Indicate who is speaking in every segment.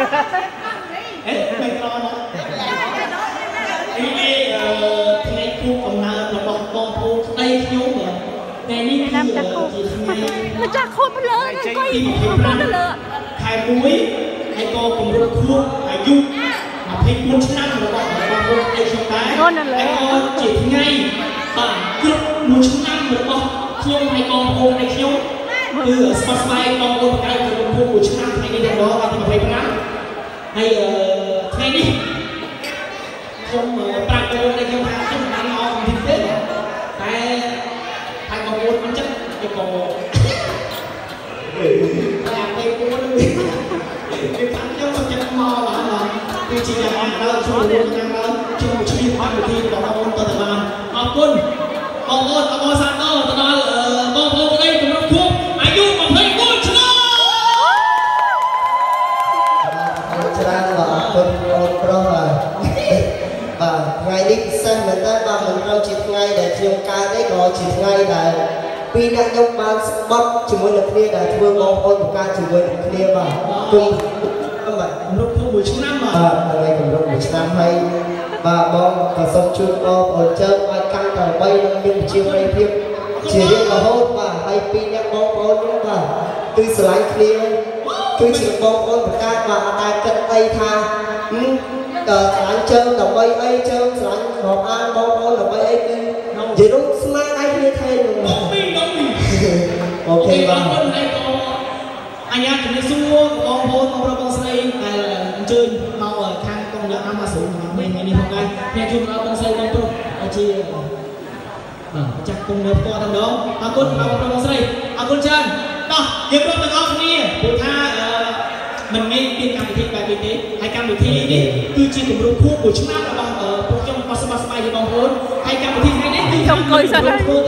Speaker 1: អេមិនក្រណាអីអឺថ្ងៃគូកំណើតរបស់បងប្អូនស្ដីខ្ញុំថ្ងៃនេះគឺជាថ្ងៃ
Speaker 2: ម្ចាស់ខូចភ្លើងអង្គុយមកទៅលើ
Speaker 1: ខែ1ហើយក៏គម្រប់ខួបអាយុ24ឆ្នាំរបស់បងប្អូនឯខ្ញុំដែរហើយក៏ជាថ្ងៃបាទគ្រប់មួយឆ្នាំរបស់ខ្ញុំហើយបងប្អូនឯខ្ញុំគឺស្បស្បៃបងប្អូនបង្កើតគម្រប់ខួប ហើយអឺថ្ងៃនេះខ្ញុំប្រាប់បងប្អូនឯខ្ញុំថាខ្ញុំមិនបានអស់ពីទេតែហើយបងប្អូនមិនចិត្តគេក៏តែពេលគួរនឹងវាខាងខ្ញុំសុខចិត្តមកបានឡើយគឺជាយ៉ាងអត់ដើរជួយរួមយ៉ាងដើរជួយឈ្មោះអត់វិធីរបស់បងប្អូនទៅទៅបានអរគុណបងប្អូនអបអរសាទរទៅដល់
Speaker 3: ថ្ងៃនេះពិសេសមែនតើបាទមិនត្រូវជាថ្ងៃដែលខ្ញុំកើតទេក៏ជាថ្ងៃដែលពីរអ្នកខ្ញុំបានស្បត់ជាមួយនឹងគ្នាដែលធ្វើបងប្អូនបង្កើតជាមួយនឹងគ្នាបាទគុំបាទ
Speaker 1: គម្រប់ខួបមួយឆ្នាំបាទ
Speaker 3: បាទថ្ងៃគម្រប់មួយឆ្នាំហើយបាទបងក៏សូមជូនបងប្អូនជើងឲ្យកាន់តែបីនឹងមានជាប្រិយភាពជារៀងរហូតបាទហើយពីរអ្នកបងប្អូនខ្ញុំបាទគឺស្រឡាញ់គ្នាគឺជាបងប្អូនបង្កើតបាទអត់ដែលគិតអីថា ហឹមក៏ស្រឡាញ់ជើងដើម្បីអីជើងស្រឡាញ់រាប់អានបងប្អូនដើម្បីអីគឺនិយាយនោះស្មារតីគ្នាថែម
Speaker 1: បងពីរដងពីរ
Speaker 3: អូខេបាទ
Speaker 1: អរគុណហើយក៏អញ្ញាជំរាបសួរបងប្អូនបងប្រុសបងស្រីដែលអញ្ជើញមកខាងកងយកអាម៉ាស៊ុនថ្ងៃនេះផងដែរខ្ញុំជួបដល់បងស្រីបងប្រុសដែលជាបាទម្ចាស់គង់នៅផ្ទាល់តែម្ដងអរគុណបងប្រុសបងស្រីអរគុណច្រើនតោះយើងរួមទាំងអស់គ្នាព្រោះថាអឺ មិនមានមានកម្មវិធីបែបនេះទេហើយកម្មវិធីនេះគឺជាគម្រោងខួបមួយឆ្នាំរបស់ពួកខ្ញុំក៏សប្បាយស្បាយទេបងប្អូនហើយកម្មវិធីថ្ងៃនេះគឺធ្វើ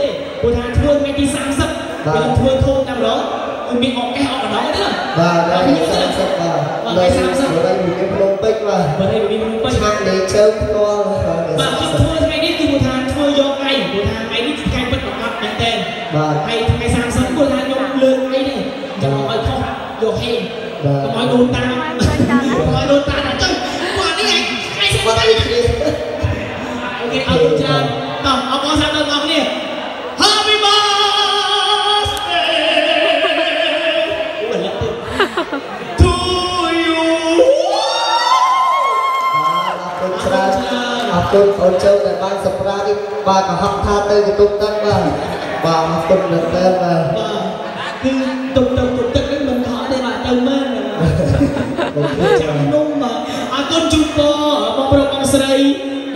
Speaker 1: ទេព្រោះថាធ្វើថ្ងៃទី30យើងធ្វើធំតែម្ដងគឺមានអកកេះអកកណ្ដងទេណា
Speaker 3: បាទដល់30បាទដល់30ដល់មានភ្នំពេញបាទ
Speaker 1: បើនេះមានពេញ
Speaker 3: ឆាកលេជើងផ្ទាល់
Speaker 1: បាទខ្ញុំធ្វើថ្ងៃនេះគឺថាធ្វើយកឯងព្រោះថាថ្ងៃនេះថ្ងៃពិតប្រកបមែនតើ
Speaker 3: បាទ
Speaker 1: ហើយថ្ងៃ30ព្រោះថាខ្ញុំលើកឯងនេះចាំឲ្យខុសយកហេង កុំឲ្យដូនតាកុំឲ្យដូនតាដល់ទៅគាត់នេះឯងថ្ងៃស្អែ
Speaker 3: បាទ
Speaker 1: ក
Speaker 3: នេះគ្នា
Speaker 1: អូខេអរគុណច្រើនតោះអបអរសាទរដល់អ្នក Happy birthday អូលាក់ទៅ to you
Speaker 3: អរគុណច្រើនអរគុណអូនជើងដែលបានសម្រាប់នេះបាទកុហកថាទៅកតុកទឹកបាទបាទអរគុណមែនតើបាទ
Speaker 1: បាទគឺទុកទៅទុក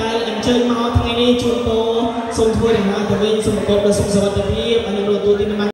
Speaker 1: ដែលអញ្ជើញមកថ្ងៃនេះជូនពរសូមធ្វើដំណើរទៅវិញសូមប្រកបដោយសុខសុវត្ថិភាពអនុមោទនាទី